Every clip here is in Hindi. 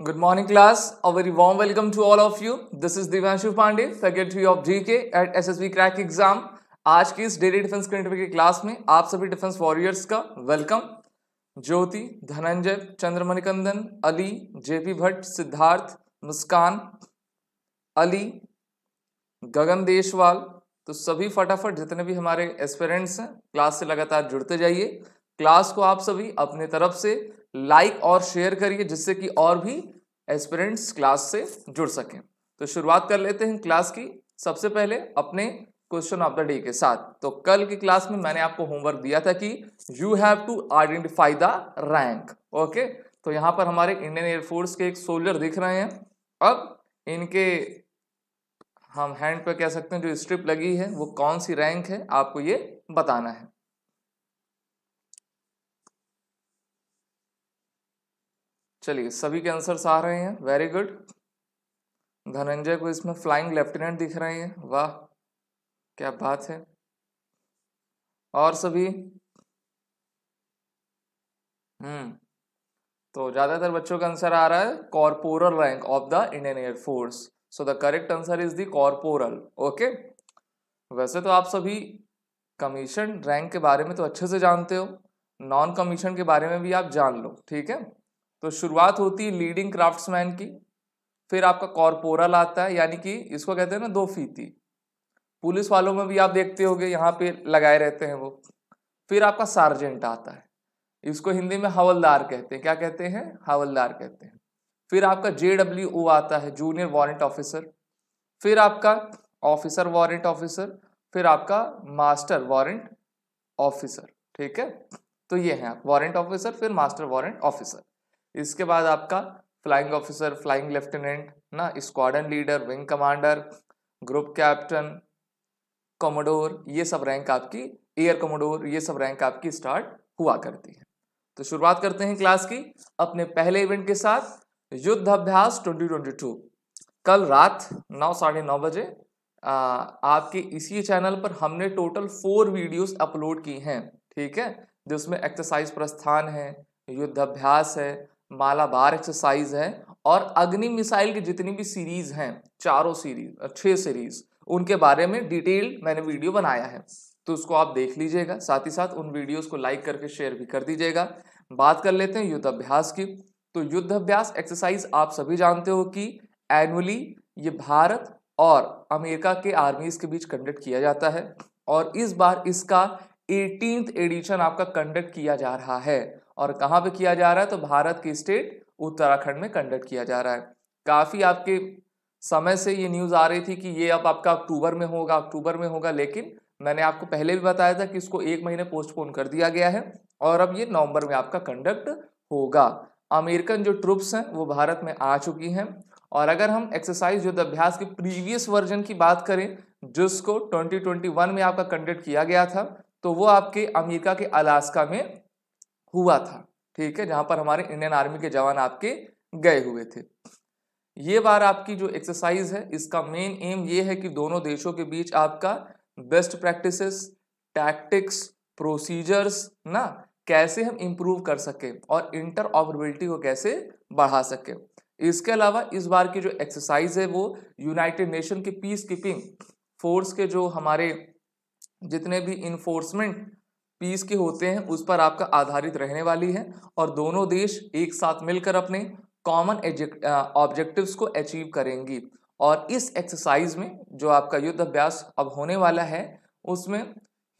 Good morning, class. A very warm welcome to all of you. This is Divanshu Pandey, Secretary of GK at SSB Crack Exam. आज की इस डेली डिफेंस करंट की क्लास में आप सभी डिफेंस वॉरियर्स का वेलकम ज्योति धनंजय चंद्रमणिकंदन अली जेपी भट्ट सिद्धार्थ मुस्कान अली गगन देशवाल तो सभी फटाफट जितने भी हमारे एस्पिरेंट्स हैं क्लास से लगातार जुड़ते जाइए क्लास को आप सभी अपने तरफ़ से लाइक और शेयर करिए, जिससे कि और भी एस्पिरेंट्स क्लास से जुड़ सकें। तो शुरुआत कर लेते हैं क्लास की। सबसे पहले अपने क्वेश्चन ऑफ़ द डे के साथ। तो कल की क्लास में मैंने आपको होमवर्क दिया था कि you have to identify the rank okay तो यहाँ पर हमारे इंडियन एयरफोर्स के एक सोल्जर दिख रहे हैं। अब इनके हम हैंड पर कह सकते हैं जो स्ट्रिप लगी है, वो कौन सी रैंक है, आपको ये बताना है। चलिए, सभी के आंसर्स आ रहे हैं। वेरी गुड धनंजय को इसमें फ्लाइंग लेफ्टिनेंट दिख रहे हैं। वाह, क्या बात है। और सभी? हम्म तो ज़्यादातर बच्चों का आंसर आ रहा है corporal rank of the Indian air force so the correct answer is the corporal okay वैसे तो आप सभी कमीशन रैंक के बारे में तो अच्छे से जानते हो। नॉन कमीशन के बारे में भी आप जान लो, ठीक है? तो शुरुआत होती है लीडिंग क्राफ्ट्समैन की, फिर आपका कॉरपोरल आता है, यानी कि इसको कहते हैं ना दो फीती। पुलिस वालों में भी आप देखते होगे, यहाँ पे लगाए रहते हैं वो। फिर आपका सार्जेंट आता है। इसको हिंदी में हवलदार कहते हैं। क्या कहते हैं? हवलदार कहते हैं। फिर आपका जे ओ आता है जूनियर वारंट ऑफिसर फिर आपका ऑफिसर वारंट ऑफिसर फिर आपका मास्टर वारंट ऑफिसर ठीक है? तो ये है आप वारंट ऑफिसर फिर मास्टर वारंट ऑफिसर इसके बाद आपका फ्लाइंग ऑफिसर फ्लाइंग लेफ्टिनेंट ना squadron leader wing commander group captain commodore ये सब रैंक आपकी एयर कमोडोर ये सब रैंक आपकी स्टार्ट हुआ करती है। तो शुरुआत करते हैं क्लास की अपने पहले इवेंट के साथ युद्ध अभ्यास 2022 कल रात नौ साढ़े नौ बजे आ, आपके इसी चैनल पर हमने टोटल फोर वीडियोस अपलोड की हैं ठीक है? जिसमें एक्सरसाइज प्रस्थान है युद्ध अभ्यास है मालाबार एक्सरसाइज है और अग्नि मिसाइल की जितनी भी सीरीज़ हैं, चारों सीरीज़ छह सीरीज़ उनके बारे में डिटेल मैंने वीडियो बनाया है। तो उसको आप देख लीजिएगा, साथ ही साथ उन वीडियोस को लाइक करके शेयर भी कर दीजिएगा। बात कर लेते हैं युद्ध अभ्यास की। तो युद्ध अभ्यास एक्सरसाइज आप सभी जानते हो कि एनुअली ये भारत और अमेरिका के आर्मीज के बीच कंडक्ट किया जाता है और इस बार इसका एटीन एडिशन आपका कंडक्ट किया जा रहा है। और कहाँ पे किया जा रहा है? तो भारत के स्टेट उत्तराखंड में कंडक्ट किया जा रहा है। काफ़ी आपके समय से ये न्यूज़ आ रही थी कि ये अब आपका अक्टूबर में होगा, अक्टूबर में होगा, लेकिन मैंने आपको पहले भी बताया था कि इसको एक महीने पोस्टपोन कर दिया गया है और अब ये नवंबर में आपका कंडक्ट होगा। अमेरिकन जो ट्रुप्स हैं, वो भारत में आ चुकी हैं और अगर हम एक्सरसाइज युद्ध अभ्यास के प्रीवियस वर्जन की बात करें, जिसको 2021 में आपका कंडक्ट किया गया था तो वो आपके अमेरिका के अलास्का में हुआ था, ठीक है, जहाँ पर हमारे इंडियन आर्मी के जवान आपके गए हुए थे। ये बार आपकी जो एक्सरसाइज है, इसका मेन एम ये है कि दोनों देशों के बीच आपका बेस्ट प्रैक्टिसेस टैक्टिक्स प्रोसीजर्स ना कैसे हम इम्प्रूव कर सके और इंटर को कैसे बढ़ा सके। इसके अलावा इस बार की जो एक्सरसाइज है वो यूनाइटेड नेशन के पीस कीपिंग फोर्स के जो हमारे जितने भी इन्फोर्समेंट पीस के होते हैं, उस पर आपका आधारित रहने वाली है और दोनों देश एक साथ मिलकर अपने कॉमन ऑब्जेक्टिव्स को अचीव करेंगी। और इस एक्सरसाइज में जो आपका युद्ध अभ्यास अब होने वाला है, उसमें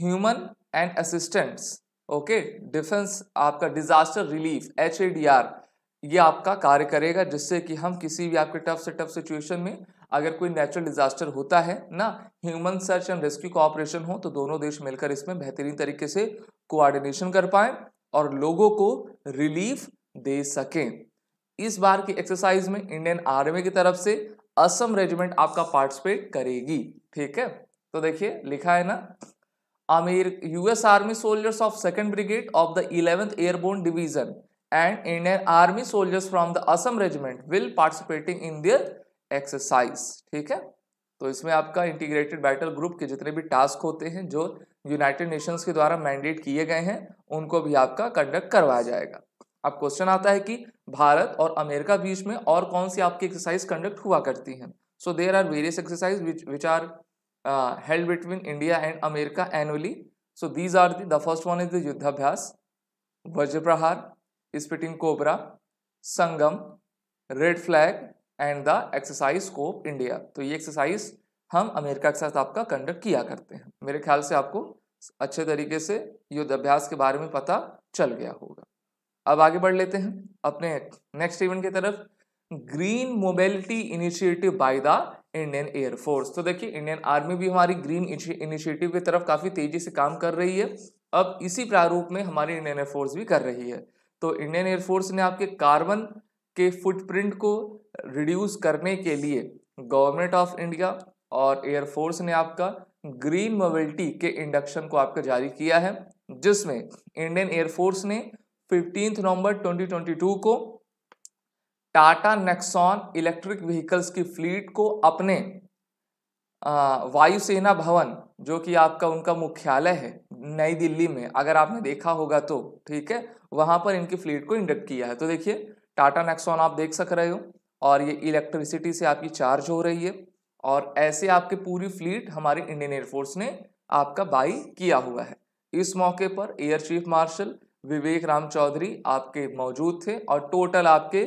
human and assistants okay defence आपका डिजास्टर रिलीफ एच ये आपका कार्य करेगा, जिससे कि हम किसी भी आपके टफ से टफ सिचुएशन में अगर कोई नेचुरल डिजास्टर होता है ना human search and rescue cooperation हो तो दोनों देश मिलकर इसमें बेहतरीन तरीके से कोऑर्डिनेशन कर पाए और लोगों को रिलीफ दे सकें। इस बार की एक्सरसाइज में इंडियन आर्मी की तरफ़ से असम रेजिमेंट आपका पार्टिसिपेट करेगी, ठीक है? तो देखिए, लिखा है ना, अमेर US army soldiers of second brigade of the eleventh airborne division and Indian army soldiers from the Assam regiment will participating in their exercise ठीक है? तो इसमें आपका इंटीग्रेटेड बैटल ग्रुप के जितने भी टास्क होते हैं, जो यूनाइटेड नेशंस के द्वारा मैंडेट किए गए हैं, उनको भी आपका कंडक्ट करवाया जाएगा। अब क्वेश्चन आता है कि भारत और अमेरिका बीच में और कौन सी आपकी एक्सरसाइज कंडक्ट हुआ करती हैं? So there are various exercise which are held between India and America annually so these are the first one is the Yudhabhyas Vajra Prahar spitting cobra Sangam red flag and the exercise scope India तो ये एक्सरसाइज हम अमेरिका के साथ आपका कंडक्ट किया करते हैं। मेरे ख्याल से आपको अच्छे तरीके से युद्ध अभ्यास के बारे में पता चल गया होगा। अब आगे बढ़ लेते हैं। अपने नेक्स्ट इवेंट की तरफ़। Green mobility initiative by the Indian air force तो देखिए इंडियन आर्मी भी हमारी ग्रीन इनिशिएटिव की तरफ़ काफ़ी तेज़ी से काम कर रही है। अब इसी प्रारूप में हमारी इंडियन एयरफोर्स भी कर रही है। तो इंडियन एयरफोर्स ने आपके कार्बन के फुटप्रिंट को रिड्यूस करने के लिए गवर्नमेंट ऑफ़ इंडिया और एयरफोर्स ने आपका ग्रीन मोबिलिटी के इंडक्शन को आपका जारी किया है, जिसमें इंडियन एयरफोर्स ने फिफ्टींथ नवंबर 2022 को टाटा नेक्सॉन इलेक्ट्रिक व्हीकल्स की फ्लीट को अपने वायुसेना भवन, जो कि आपका उनका मुख्यालय है, नई दिल्ली में, अगर आपने देखा होगा तो ठीक है, वहाँ पर इनकी फ्लीट को इंडक्ट किया है। तो देखिए टाटा नेक्सॉन आप देख सक रहे हो। और ये इलेक्ट्रिसिटी से आपकी चार्ज हो रही है। और ऐसे आपके पूरी फ्लीट हमारे इंडियन एयरफोर्स ने आपका बाई किया हुआ है। इस मौके पर air chief marshal Vivek Ram Chaudhari आपके मौजूद थे और टोटल आपके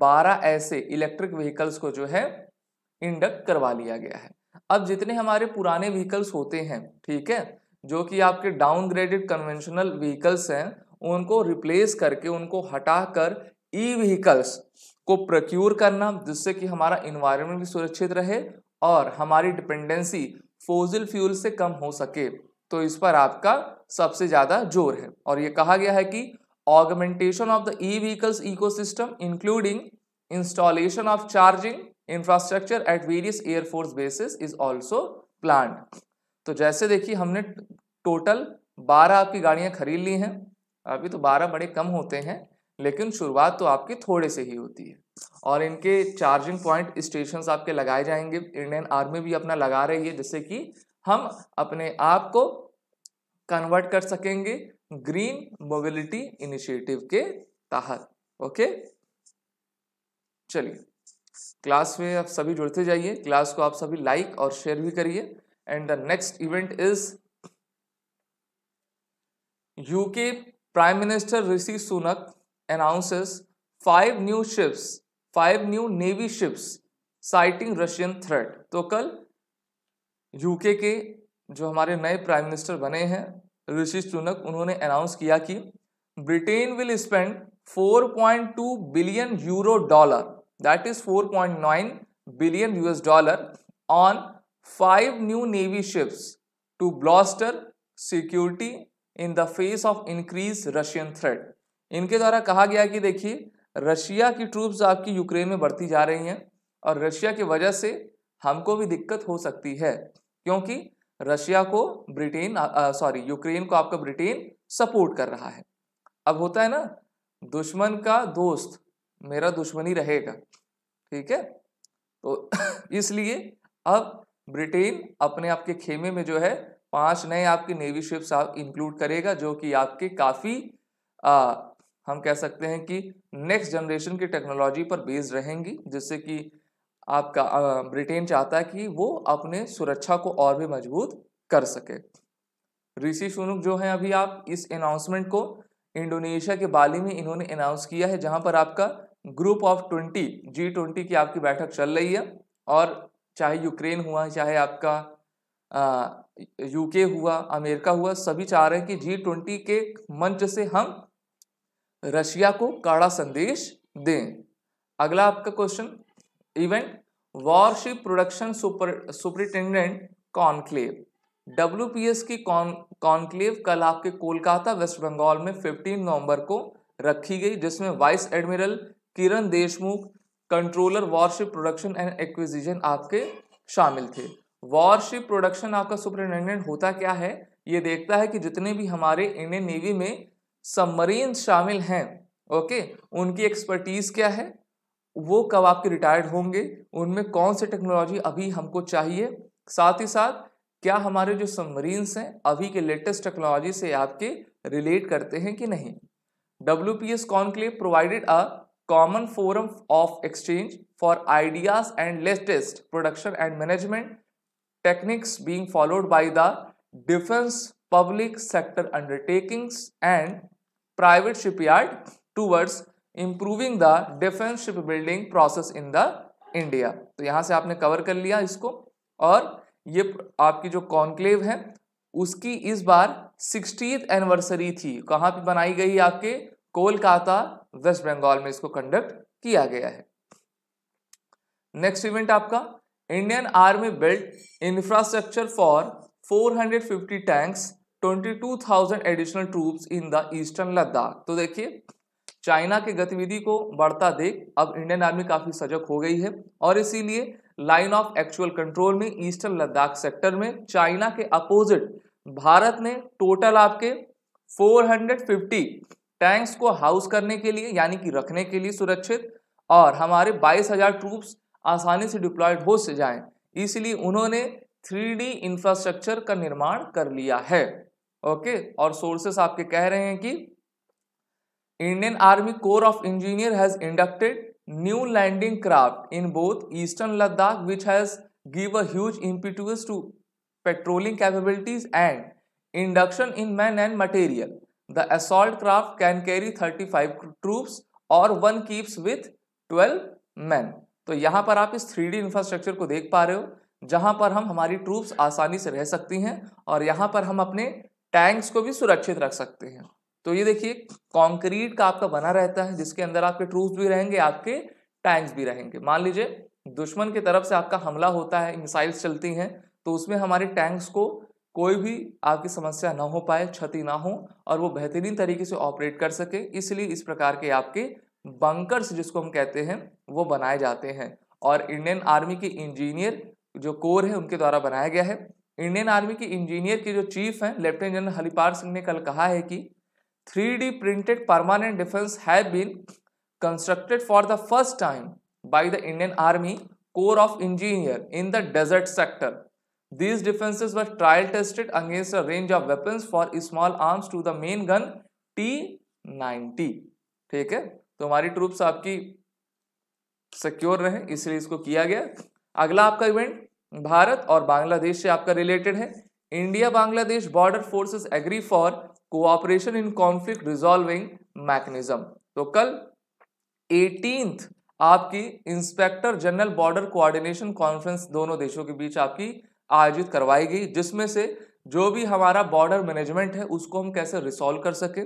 12 ऐसे इलेक्ट्रिक व्हीकल्स को जो है इंडक्ट करवा लिया गया है। अब जितने हमारे पुराने व्हीकल्स होते हैं, ठीक है, जो कि आपके डाउनग्रेडेड कन्वेंशनल व्हीकल्स हैं, उनको रिप्लेस करके, उनको हटाकर ई व्हीकल्स को प्रक्यूर करना जिससे कि हमारा इन्वायरमेंट भी सुरक्षित रहे और हमारी डिपेंडेंसी फोजिल फ्यूल से कम हो सके। तो इस पर आपका सबसे ज़्यादा ज़ोर है। और ये कहा गया है कि augmentation of the E vehicles ecosystem including installation of charging infrastructure at various air force bases is also plan तो जैसे देखिए, हमने टोटल 12 आपकी गाड़ियाँ खरीद ली हैं। अभी तो 12 बड़े कम होते हैं। लेकिन शुरुआत तो आपकी थोड़े से ही होती है। और इनके चार्जिंग पॉइंट स्टेशन आपके लगाए जाएँगे। इंडियन आर्मी भी अपना लगा रही है, जिससे कि हम अपने आप को कन्वर्ट कर सकेंगे ग्रीन मोबिलिटी इनिशिएटिव के तहत। ओके चलिए। क्लास में आप सभी जुड़ते जाइए। क्लास को आप सभी लाइक और शेयर भी करिए। And the next event is UK prime minister Rishi Sunak announces five new ships five new navy ships citing Russian threat तो कल यूके के जो हमारे नए प्राइम मिनिस्टर बने हैं ऋषि सुनक उन्होंने अनाउंस किया कि Britain will spend 4.2 billion euro dollar that is 4.9 billion US dollar on five new navy ships to bolster security in the face of increase Russian threat इनके द्वारा कहा गया कि देखिए, रशिया की ट्रूप्स आपकी यूक्रेन में बढ़ती जा रही हैं और रशिया की वजह से हमको भी दिक्कत हो सकती है, क्योंकि रशिया को ब्रिटेन सॉरी यूक्रेन को आपका ब्रिटेन सपोर्ट कर रहा है। अब होता है ना, दुश्मन का दोस्त मेरा दुश्मनी रहेगा, ठीक है? तो इसलिए अब ब्रिटेन अपने आपके खेमे में जो है, पाँच नए आपके नेवी शिप्स आप इंक्लूड करेगा, जो कि आपके काफ़ी हम कह सकते हैं कि नेक्स्ट जनरेशन की टेक्नोलॉजी पर बेस्ड रहेंगी, जिससे कि आपका ब्रिटेन चाहता है कि वो अपने सुरक्षा को और भी मज़बूत कर सके। ऋषि सुनुक जो है अभी आप इस अनाउंसमेंट को इंडोनेशिया के बाली में इन्होंने अनाउंस किया है, जहाँ पर आपका group of twenty G twenty की आपकी बैठक चल रही है और चाहे यूक्रेन हुआ, चाहे आपका यूके हुआ, अमेरिका हुआ, सभी चाह रहे हैं कि जी ट्वेंटी के मंच से हम रशिया को कड़ा संदेश दें। अगला आपका question event warship production super superintendent conclave WPS की कॉन्क्लेव कल आपके कोलकाता वेस्ट बंगाल में 15 नवंबर को रखी गई, जिसमें vice admiral Kiran Deshmukh controller warship production and acquisition आपके शामिल थे। वॉरशिप प्रोडक्शन आपका सुपरिटेंडेंट होता क्या है? ये देखता है कि जितने भी हमारे इंडियन नेवी में सबमरीन शामिल हैं ओके उनकी एक्सपर्टीज क्या है? वो कब आपके रिटायर्ड होंगे? उनमें कौन सी टेक्नोलॉजी अभी हमको चाहिए? साथ ही साथ, क्या हमारे जो सबमरीन्स हैं, अभी के लेटेस्ट टेक्नोलॉजी से आपके रिलेट करते हैं कि नहीं? W P S conclave provided a common forum of exchange for ideas and latest production and management techniques being followed by the defence public sector undertakings and private shipyard towards improving the defense shipbuilding process in the India तो यहाँ से आपने कवर कर लिया इसको। और ये आपकी जो कॉन्क्लेव है, उसकी इस बार सिक्सटीथ एनिवर्सरी थी। कहाँ पे बनाई गई आपके? कोलकाता वेस्ट बंगाल में इसको कंडक्ट किया गया है। नेक्स्ट इवेंट आपका Indian army build infrastructure for 450 tanks 22,000 additional troops in the eastern Ladakh तो देखिए चाइना की गतिविधि को बढ़ता देख अब इंडियन आर्मी काफ़ी सजग हो गई है और इसीलिए लाइन ऑफ़ एक्चुअल कंट्रोल में ईस्टर्न लद्दाख सेक्टर में चाइना के अपोजिट भारत ने टोटल आपके 450 टैंक्स को हाउस करने के लिए यानी कि रखने के लिए सुरक्षित और हमारे 22,000 ट्रूप्स आसानी से डिप्लॉयड हो से जाएँ। इसलिए उन्होंने 3D इंफ्रास्ट्रक्चर का निर्माण कर लिया है। ओके? और सोर्सेस आपके कह रहे हैं कि Indian army corps of engineer has inducted new landing craft in both eastern Ladakh which has give a huge impetus to patrolling capabilities and induction in man and material the assault craft can carry 35 troops और वन कीप्स विथ 12 मैन तो यहाँ पर आप इस थ्री डी इंफ्रास्ट्रक्चर को देख पा रहे हो, जहाँ पर हम हमारी ट्रूप्स आसानी से रह सकती हैं और यहाँ पर हम अपने टैंक्स को भी सुरक्षित रख सकते हैं। तो ये देखिए, कंक्रीट का आपका बना रहता है, जिसके अंदर आपके ट्रूप्स भी रहेंगे, आपके टैंक्स भी रहेंगे। मान लीजिए, दुश्मन की तरफ़ से आपका हमला होता है मिसाइल्स चलती हैं तो उसमें हमारे टैंक्स को कोई भी आपकी समस्या ना हो पाए, क्षति ना हो, और वो बेहतरीन तरीके से ऑपरेट कर सके। इसलिए इस प्रकार के आपके बंकर्स जिसको हम कहते हैं, वो बनाए जाते हैं। और इंडियन आर्मी के इंजीनियर जो कोर है, उनके द्वारा बनाया गया है। इंडियन आर्मी के इंजीनियर के जो चीफ हैं, लेफ्टिनेंट जनरल हरिपाल सिंह ने कल कहा है कि 3D printed permanent defence have been constructed for the first time by the Indian army corps of engineer in the desert sector These defenses were trial tested against a range of weapons for small arms to the main gun T90 ठीक है? तो हमारी ट्रूप्स आपकी सिक्योर रहे, इसलिए इसको किया गया। अगला आपका इवेंट भारत और बांग्लादेश से आपका रिलेटेड है। India, Bangladesh border forces agree for cooperation in conflict resolving mechanism तो कल एटीन आपकी inspector general border coordination conference दोनों देशों के बीच आपकी आयोजित करवाई गई, जिसमें से जो भी हमारा बॉर्डर मैनेजमेंट है, उसको हम कैसे रिसॉल्व कर सके,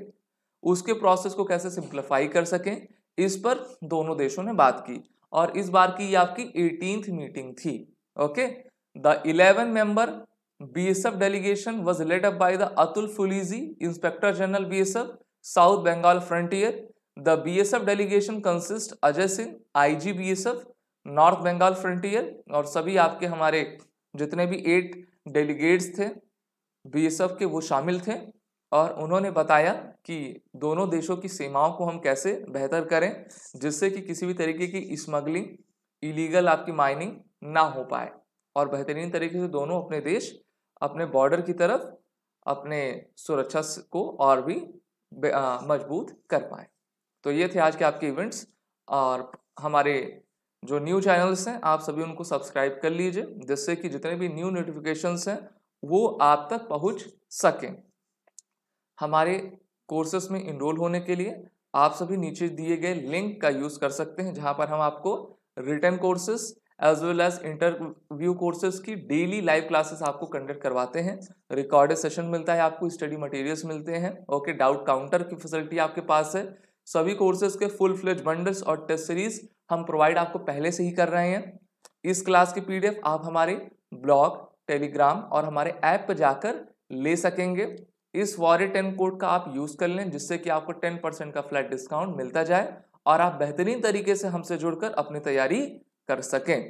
उसके प्रोसेस को कैसे सिंप्लीफाई कर सकें, इस पर दोनों देशों ने बात की। और इस बार की ये आपकी एटीन मीटिंग थी। Okay the eleven member BSF delegation was led up by the Atul Fulzele inspector general BSF south Bengal frontier the BSF delegation consist Ajay Singh IG BSF north Bengal frontier और सभी आपके हमारे जितने भी एट डेलीगेट्स थे बीएसएफ के वो शामिल थे, और उन्होंने बताया कि दोनों देशों की सीमाओं को हम कैसे बेहतर करें, जिससे कि किसी भी तरीके की स्मगलिंग इलीगल आपकी माइनिंग ना हो पाए। और बेहतरीन तरीके से दोनों अपने देश, अपने बॉर्डर की तरफ़, अपने सुरक्षा को और भी मज़बूत कर पाए। तो ये थे आज के आपके इवेंट्स और हमारे जो न्यू चैनल्स हैं, आप सभी उनको सब्सक्राइब कर लीजिए, जिससे कि जितने भी न्यू नोटिफिकेशंस हैं, वो आप तक पहुँच सकें। हमारे कोर्सेस में इनरोल होने के लिए आप सभी नीचे दिए गए लिंक का यूज़ कर सकते हैं, जहाँ पर हम आपको return courses as well as interview courses की डेली लाइव क्लासेस आपको कंडक्ट करवाते हैं। रिकॉर्डेड सेशन मिलता है आपको स्टडी मटेरियल्स मिलते हैं। ओके डाउट काउंटर की फैसिलिटी आपके पास है। सभी कोर्सेज के फुल फ्लेज बंडल्स और टेस्ट सीरीज़ हम प्रोवाइड आपको पहले से ही कर रहे हैं। इस क्लास की पीडीएफ आप हमारे ब्लॉग टेलीग्राम और हमारे ऐप पर जाकर ले सकेंगे। इस वॉरे टेन कोड का आप यूज़ कर लें, जिससे कि आपको टेन परसेंट का फ्लैट डिस्काउंट मिलता जाए और आप बेहतरीन तरीके से हमसे जुड़कर अपनी तैयारी कर सकें।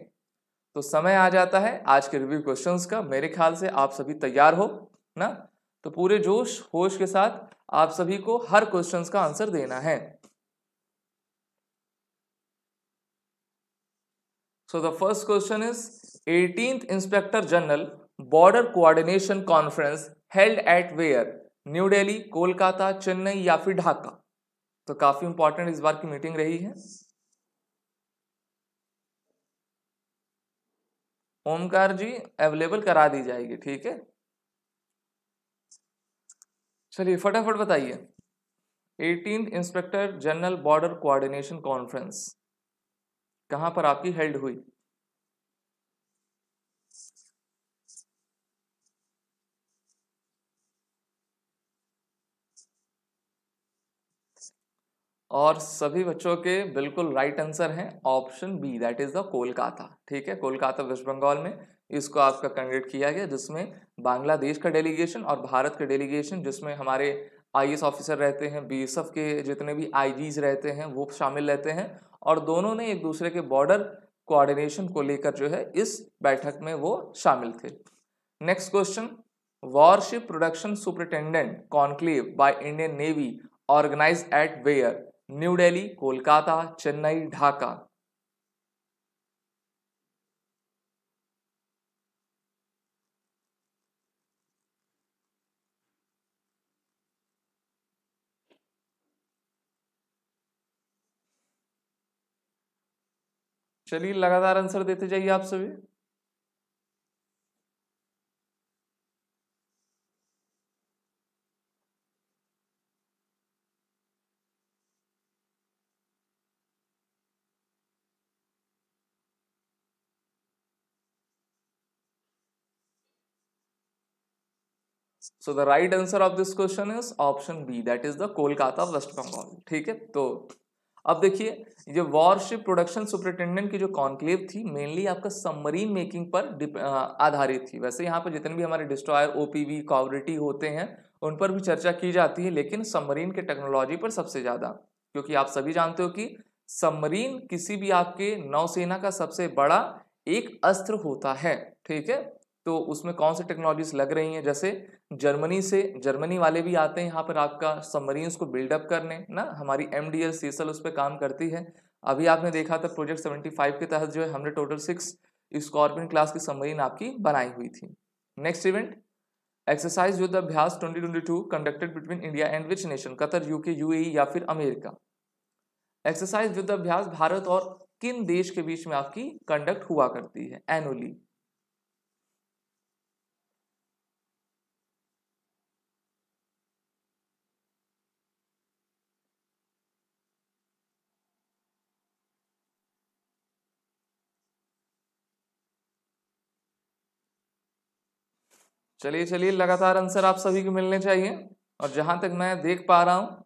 तो समय आ जाता है आज के रिव्यू क्वेश्चंस का। मेरे ख्याल से आप सभी तैयार हो, ना? तो पूरे जोश, होश के साथ आप सभी को हर क्वेश्चंस का आंसर देना है। So the first question is 18th Inspector General, Border Coordination Conference held at where? New Delhi Kolkata Chennai या फिर ढाका? तो काफ़ी इंपॉर्टेंट इस बार की मीटिंग रही है। ओमकार जी अवेलेबल करा दी जाएगी, ठीक है? चलिए, फटाफट बताइए। Eighteen inspector general border coordination conference कहाँ पर आपकी हेल्ड हुई? और सभी बच्चों के बिल्कुल राइट आंसर हैं option B that is the Kolkata. ठीक है? कोलकाता वेस्ट बंगाल में इसको आपका कंडक्ट किया गया, जिसमें बांग्लादेश का डेलीगेशन और भारत का डेलीगेशन जिसमें हमारे आई ऑफिसर रहते हैं बीएसएफ के जितने भी आई रहते हैं, वो शामिल रहते हैं और दोनों ने एक दूसरे के बॉर्डर कोऑर्डिनेशन को लेकर जो है इस बैठक में वो शामिल थे। Next question warship production superintendent conclave by Indian navy organise at where new Delhi Kolkata Chennai Dhaka. चलिए लगातार आंसर देते जाइए आप सभी। So the right answer of this question is option B that is the Kolkata west Bengal ठीक है? तो अब देखिए, ये वॉरशिप प्रोडक्शन सुपरिटेंडेंट की जो कॉन्क्लेव थी मेनली आपका सबमरीन मेकिंग पर आधारित थी। वैसे यहाँ पर जितने भी हमारे डिस्ट्रॉयर ओपीवी कॉवरिटी होते हैं, उन पर भी चर्चा की जाती है, लेकिन सबमरीन के टेक्नोलॉजी पर सबसे ज़्यादा, क्योंकि आप सभी जानते हो कि सबमरीन किसी भी आपके नौसेना का सबसे बड़ा एक अस्त्र होता है, ठीक है? तो उसमें कौन सी टेक्नोलॉजीज़ लग रही हैं? जैसे जर्मनी से, जर्मनी वाले भी आते हैं यहाँ पर आपका सबमरीन्स को बिल्डअप करने, ना? हमारी M D L C S L उस पर काम करती है। अभी आपने देखा था प्रोजेक्ट सेवेंटी फाइव के तहत जो है हमने टोटल सिक्स स्कॉर्पियन क्लास की सबमरीन आपकी बनाई हुई थी। Next event exercise Yudh Abhyas 2022 conducted between India and which nation Qatar UK UAE या फिर अमेरिका एक्सरसाइज युद्ध अभ्यास भारत और किन देश के बीच में आपकी कंडक्ट हुआ करती है एनुअली चलिए चलिए, लगातार आंसर आप सभी को मिलने चाहिए। और जहाँ तक मैं देख पा रहा हूँ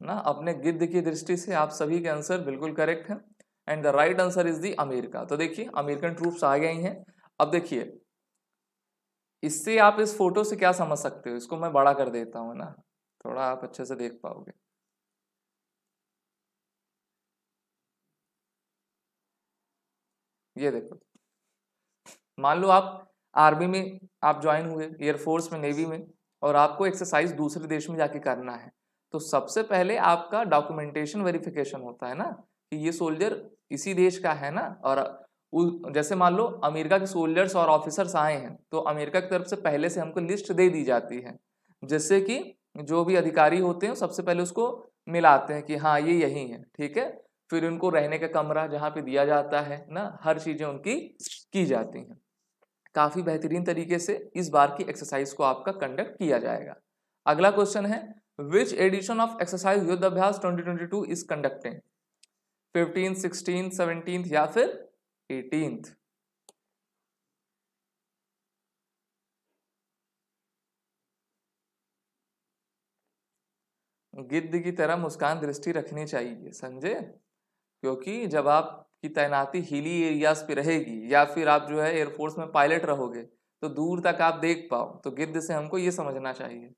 ना, अपने गिद्ध की दृष्टि से आप सभी के आंसर बिल्कुल करेक्ट है। And the right answer is the America तो देखिए, अमेरिकन ट्रूप्स आ गई हैं। अब देखिए, इससे आप इस फ़ोटो से क्या समझ सकते हो? इसको मैं बड़ा कर देता हूँ ना। थोड़ा आप अच्छे से देख पाओगे। ये देखो। मान लो आप आर्मी में आप ज्वाइन हुए एयरफोर्स में नेवी में और आपको एक्सरसाइज दूसरे देश में जाके करना है। तो सबसे पहले आपका डॉक्यूमेंटेशन वेरिफिकेशन होता है ना कि ये सोल्जर इसी देश का है ना और जैसे मान लो अमेरिका के सोल्जर्स और ऑफिसर्स आए हैं तो अमेरिका की तरफ़ से पहले से हमको लिस्ट दे दी जाती है, जिससे कि जो भी अधिकारी होते हैं, सबसे पहले उसको मिलाते हैं कि हाँ ये यही है, ठीक है? फिर उनको रहने का कमरा जहाँ पे दिया जाता है ना, हर चीज़ें उनकी की जाती हैं। काफ़ी बेहतरीन तरीके से इस बार की एक्सरसाइज को आपका कंडक्ट किया जाएगा। अगला क्वेश्चन है which edition of exercise Yudh Abhyas 2022 is conducting fifteen sixteen seventeen या फिर एटीन गिद्ध की तरह मुस्कान दृष्टि रखनी चाहिए समझे क्योंकि जब आप की तैनाती हिली एरियाज़ पे रहेगी या फिर आप जो है एयरफोर्स में पायलट रहोगे तो दूर तक आप देख पाओ। तो गिद्ध से हमको ये समझना चाहिए।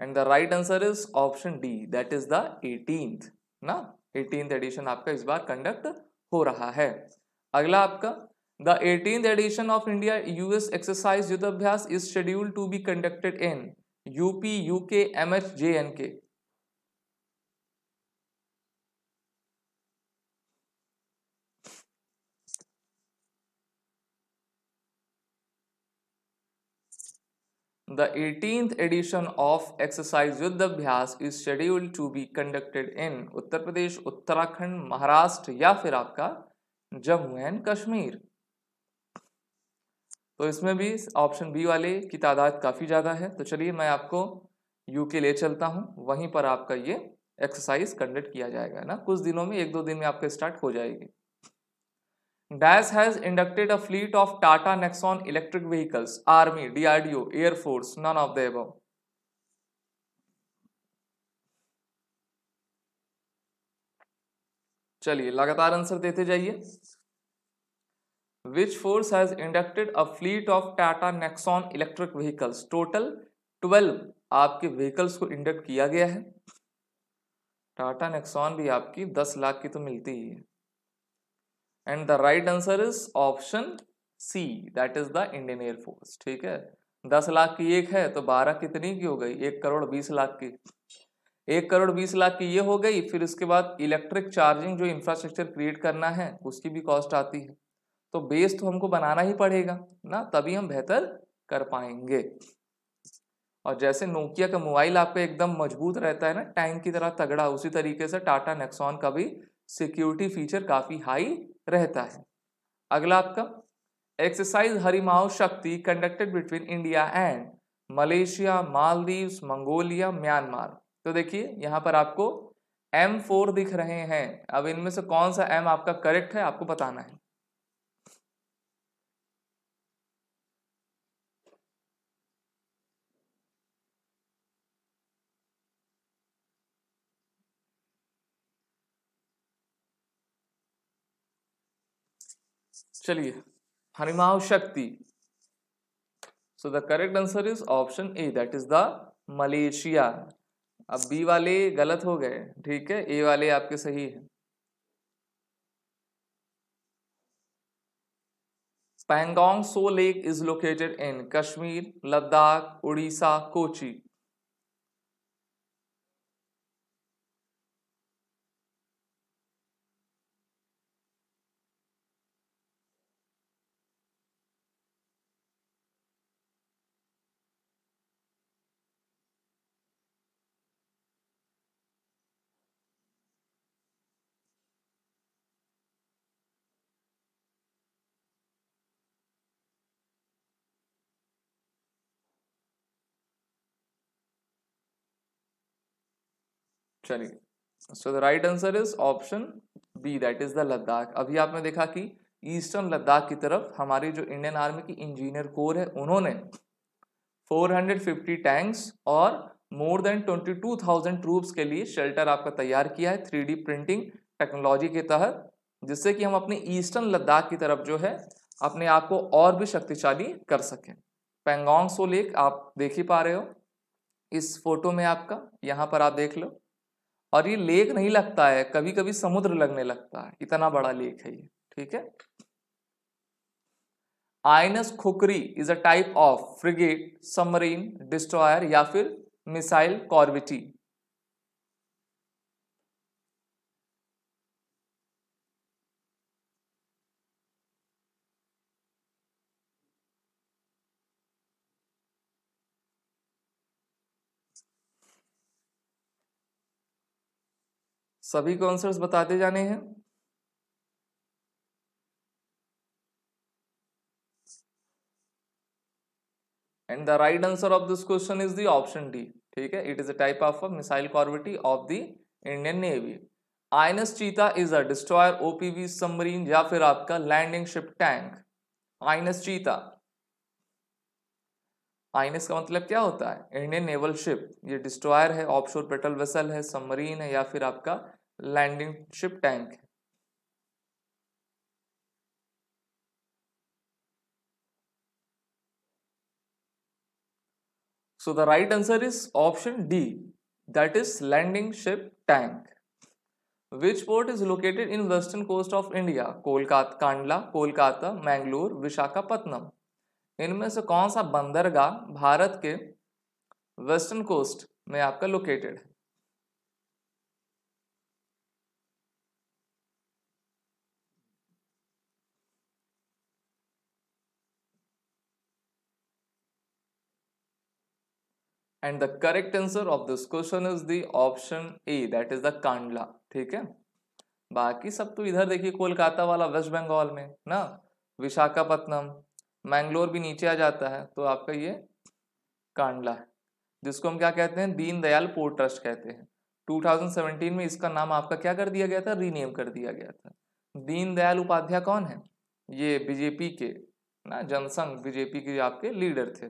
And the right answer is option D that is the eighteenth ना? एटींथ एडिशन आपका इस बार कंडक्ट हो रहा है। अगला आपका the eighteenth edition of India US exercise Yudh Abhyas is schedule to be conducted in UP UK M H J and K The 18th edition of exercise युद्ध अभ्यास is scheduled to be conducted in Uttar Pradesh Uttarakhand Maharashtra या फिर आपका जम्मू एंड कश्मीर। तो इसमें भी ऑप्शन बी वाले की तादाद काफ़ी ज़्यादा है। तो चलिए मैं आपको यू के ले चलता हूँ। वहीं पर आपका ये एक्सरसाइज कंडक्ट किया जाएगा ना? कुछ दिनों में एक दो दिन में आपका स्टार्ट हो जाएगी। Dash has inducted a fleet of Tata Nexon electric vehicles army DRDO air force none of the above चलिए, लगातार आंसर देते जाइए। Which force has inducted a fleet of Tata Nexon electric vehicles total twelve आपके व्हीकल्स को इंडक्ट किया गया है। टाटा नेक्सॉन भी आपकी दस लाख की तो मिलती ही है। And the right answer is option C that is the Indian air force ठीक है? दस लाख की एक है तो बारह कितनी की हो गई? एक करोड़ बीस लाख की। एक करोड़ बीस लाख की ये हो गई, फिर उसके बाद इलेक्ट्रिक चार्जिंग जो इंफ्रास्ट्रक्चर क्रिएट करना है, उसकी भी कॉस्ट आती है। तो बेस तो हमको बनाना ही पड़ेगा, ना? तभी हम बेहतर कर पाएँगे। और जैसे नोकिया का मोबाइल आपका एकदम मज़बूत रहता है ना टैंक की तरह तगड़ा, उसी तरीके से टाटा नेक्सॉन का भी सिक्योरिटी फीचर काफ़ी हाई रहता है। अगला आपका exercise Harimau Shakti conducted between India and Malaysia Maldives Mongolia Myanmar तो देखिए, यहाँ पर आपको एम फोर दिख रहे हैं। अब इनमें से कौन सा एम आपका करेक्ट है, आपको बताना है। चलिए, Harimau Shakti. So the correct answer is option A that is the Malaysia अब बी वाले गलत हो गए, ठीक है? ए वाले आपके सही है। Pangong Tso lake is located in Kashmir Ladakh Orissa Kochi चलिए। So the right answer is option B that is the Ladakh अभी आपने देखा कि ईस्टर्न लद्दाख की तरफ़ हमारी जो इंडियन आर्मी की इंजीनियर कोर है उन्होंने 450 टैंक्स और मोर देन 22,000 ट्रूप्स के लिए शेल्टर आपका तैयार किया है थ्री प्रिंटिंग टेक्नोलॉजी के तहत जिससे कि हम अपने ईस्टर्न लद्दाख की तरफ़ जो है अपने आप को और भी शक्तिशाली कर सकें। पेंगोंग सो लेक आप देख ही पा रहे हो। इस फ़ोटो में आपका यहाँ पर आप देख लो। और ये लेक नहीं लगता है कभी कभी समुद्र लगने लगता है। इतना बड़ा लेक है ये, ठीक है? INS Khukri is a type of frigate submarine destroyer या फिर मिसाइल कॉर्बिटी सभी को आंसर्स बताते जाने हैं। And the right answer of this question is the option D ठीक है? It is a type of missile corvette of the Indian navy INS Cheetah is a destroyer OPV submarine या फिर आपका लैंडिंग शिप टैंक आइनस चीता आईएनएस का मतलब क्या होता है? इंडियन नेवल शिप, ये डिस्ट्रॉयर है ऑफशोर पेट्रोल वेसल है सबमरीन है, या फिर आपका लैंडिंग शिप टैंक है। So the right answer is option D that is landing ship tank which port is located in western coast of India Kolkata, Kandla, Kolkata, Mangalore Visakhapatnam इनमें से कौन सा बंदरगाह भारत के वेस्टर्न कोस्ट में आपका लोकेटेड है? And the correct answer of this question is the option A that is the Kandla ठीक है? बाकी सब तो इधर देखिए कोलकाता वाला वेस्ट बंगाल में, ना? विशाखापत्तनम मैंगलोर भी नीचे आ जाता है तो आपका ये कांडला है, जिसको हम क्या कहते हैं? दीनदयाल पोर्ट ट्रस्ट कहते हैं। 2017 में इसका नाम आपका क्या कर दिया गया था? रीनेम कर दिया गया था। दीनदयाल उपाध्याय कौन है? ये बीजेपी के, ना, जनसंघ बीजेपी के आपके लीडर थे।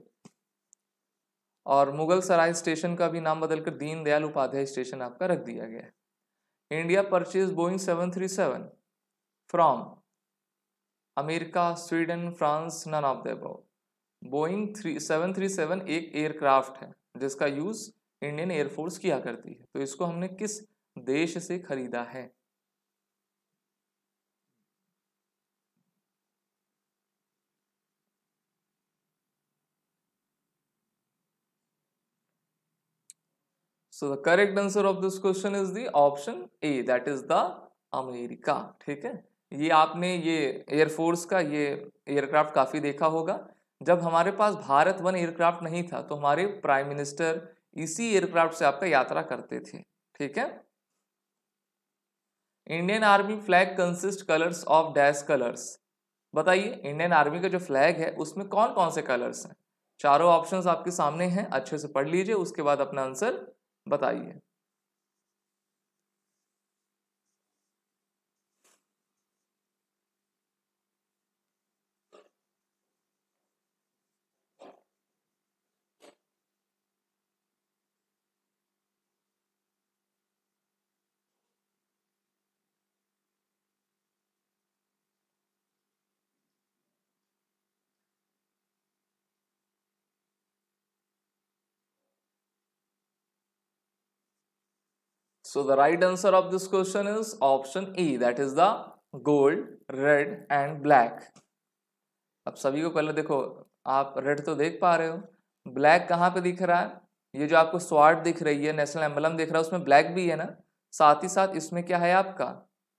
और मुगल सराय स्टेशन का भी नाम बदलकर दीनदयाल उपाध्याय स्टेशन आपका रख दिया गया है। India purchase Boeing 737 from America, Sweden, France none of the Boeing three seven three seven एक एयरक्राफ्ट है, जिसका यूज़ इंडियन एयरफोर्स किया करती है। तो इसको हमने किस देश से खरीदा है? So the correct answer of this question is the option A, that is the America ठीक है? ये आपने ये एयरफोर्स का ये एयरक्राफ्ट काफ़ी देखा होगा। जब हमारे पास भारत वन एयरक्राफ्ट नहीं था तो हमारे प्राइम मिनिस्टर इसी एयरक्राफ्ट से आपका यात्रा करते थे, ठीक है? Indian army flag consist colours of dash colours बताइए इंडियन आर्मी का जो फ्लैग है, उसमें कौन कौन से कलर्स हैं? चारों ऑप्शंस आपके सामने हैं, अच्छे से पढ़ लीजिए, उसके बाद अपना आंसर बताइए। So the right answer of this question is option E that is the gold, red and black. अब सभी को पहले देखो आप रेड तो देख पा रहे हो ब्लैक कहाँ पे दिख रहा है? ये जो आपको स्वाट दिख रही है नेशनल एम्बलम दिख रहा है उसमें ब्लैक भी है ना? साथ ही साथ इसमें क्या है आपका?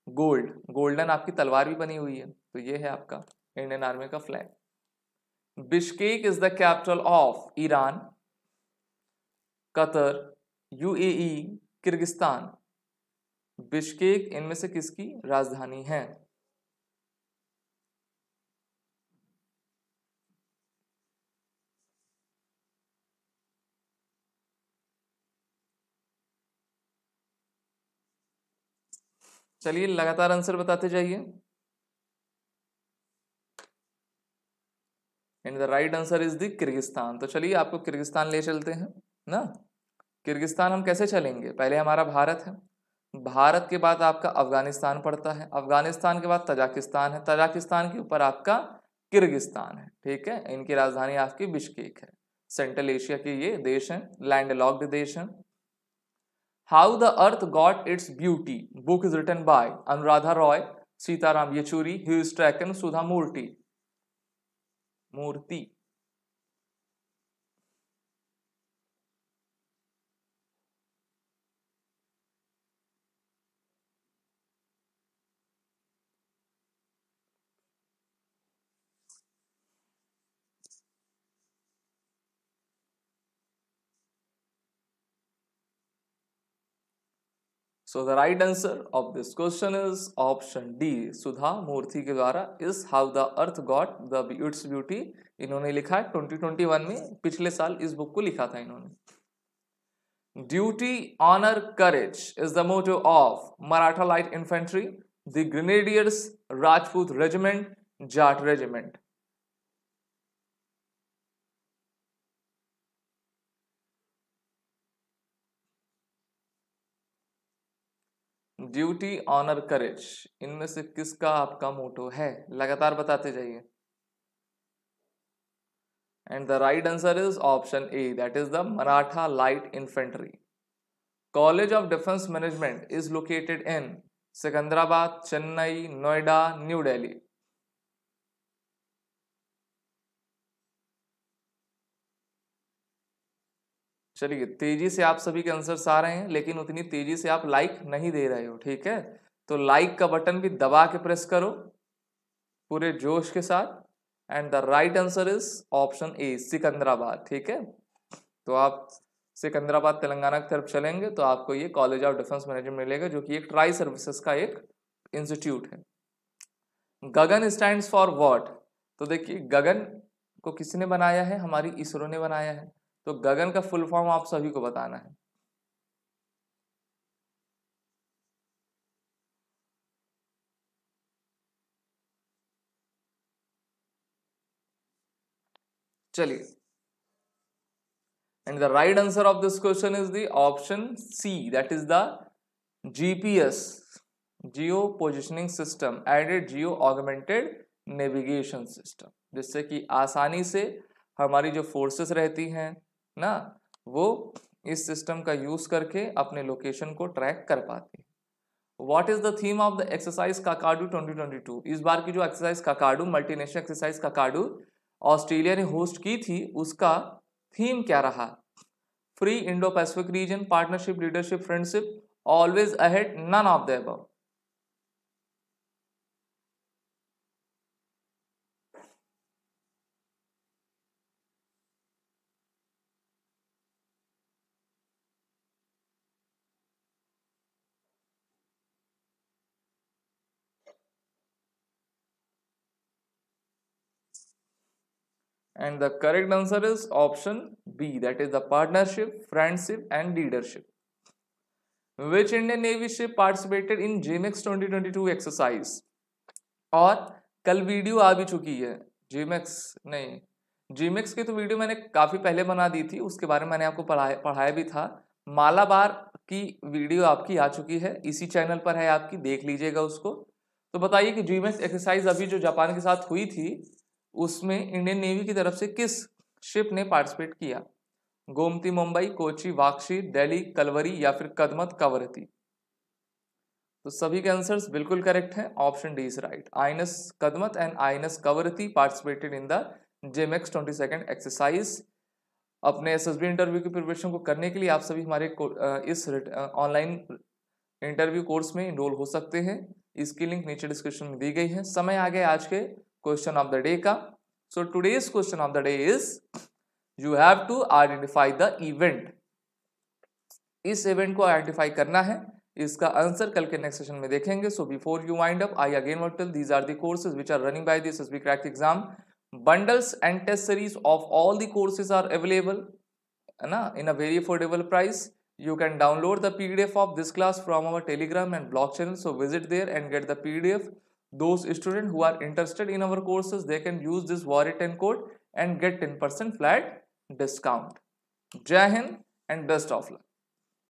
गोल्ड गोल्डन आपकी तलवार भी बनी हुई है तो ये है आपका इंडियन आर्मी का flag Bishkek is the capital of Iran Qatar UAE Kyrgyzstan. Bishkek इनमें से किसकी राजधानी है? चलिए लगातार आंसर बताते जाइए। And the right answer is the Kyrgyzstan तो चलिए आपको किर्गिस्तान ले चलते हैं, ना? किर्गिस्तान हम कैसे चलेंगे? पहले हमारा भारत है। भारत के बाद आपका अफ़गानिस्तान पड़ता है। अफ़गानिस्तान के बाद तजाकिस्तान है। तजाकिस्तान के ऊपर आपका किर्गिस्तान है। ठीक है? इनकी राजधानी आपकी बिश्केक है। सेंट्रल एशिया के ये देश हैं। लैंड लॉक्ड देश हैं। How the earth got its beauty? Book is written by Anuradha Roy, Sitaram Yechury Hughes Sudha Murty. Murty. So the right answer of this question is option D Sudha Murty के द्वारा is how the earth got the its beauty इन्होंने लिखा है 2021 में, पिछले साल इस बुक को लिखा था इन्होंने। Duty honour courage is the motto of Maratha light infantry the grenadiers Rajput regiment Jat regiment duty honour courage इनमें से किसका आपका मोटो है? लगातार बताते जाइए। And the right answer is option A that is the Maratha light infantry college of defence management is located in Secunderabad Chennai Noida New Delhi चलिए, तेज़ी से आप सभी के आंसर आ रहे हैं, लेकिन उतनी तेज़ी से आप लाइक नहीं दे रहे हो, ठीक है? तो लाइक का बटन भी दबा के प्रेस करो, पूरे जोश के साथ and the right answer is option A Secunderabad, ठीक है? तो आप सिकंदराबाद, तेलंगाना की तरफ़ चलेंगे तो आपको ये कॉलेज ऑफ़ डिफेंस मैनेजमेंट मिलेगा, जो कि एक ट्राई सर्विसेज़ का एक इंस्टीट्यूट है। गगन स्टैंड फॉर वॉट तो देखिए गगन को किसने बनाया है? हमारी इसरो ने बनाया है। तो गगन का फुल फॉर्म आप सभी को बताना है। चलिए। And the right answer of this question is the option C that is the GPS geo positioning system aided geo augmented navigation system जिससे कि आसानी से हमारी जो फोर्सेस रहती हैं ना, वो इस सिस्टम का यूज़ करके अपने लोकेशन को ट्रैक कर पाते। What is the theme of the exercise Kakadu 2022 इस बार की जो exercise Kakadu multinational exercise Kakadu Australia ने होस्ट की थी, उसका थीम क्या रहा? Free Indo Pacific region partnership leadership friendship always ahead none of the above correct answer is option B option b, that is the partnership, friendship, and leadership. Which indian navy ship participated in jmx 2022 exercise? और कल वीडियो आ भी चुकी है जीमेक्स नहीं। जीमेक्स की तो वीडियो मैंने काफ़ी पहले बना दी थी, उसके बारे में मैंने आपको पढ़ाया पढ़ाया भी था। मालाबार की वीडियो आपकी आ चुकी है, इसी चैनल पर है आपकी, देख लीजिएगा उसको। तो बताइए कि जीमेक्स एक्सरसाइज अभी जो जापान के साथ हुई थी उसमें इंडियन नेवी की तरफ़ से किस शिप ने पार्टिसिपेट किया? गोमती, मुंबई, कोची वाक्षी दिल्ली, कलवरी या फिर कदमत, कवरती? तो सभी के आंसर्स बिल्कुल करेक्ट हैं। Option D is right INS Kadmatt and INS Kavaratti participated in the JIMEX twenty second exercise अपने एस एस बी इंटरव्यू की प्रिपरेशन को करने के लिए आप सभी हमारे इस ऑनलाइन इंटरव्यू कोर्स में इनरोल हो सकते हैं। इसकी लिंक नीचे डिस्क्रिप्शन में दी गई है। समय आ गया आज के क्वेश्चन ऑफ द डे का so today's question of the day is you have to identify the event इस इवेंट को आइडेंटिफाई करना है इसका आंसर कल के नेक्स्ट सेशन में देखेंगे so before you wind up I again what tell these are the courses which are running by this B crack exam bundles and test series of all the courses are available na, in a very affordable price you can download the pdf of this class from our telegram and blog channel so visit there and get the pdf those students who are interested in our courses they can use this warrior 10 code and get 10% flat discount. Jai hind and best of luck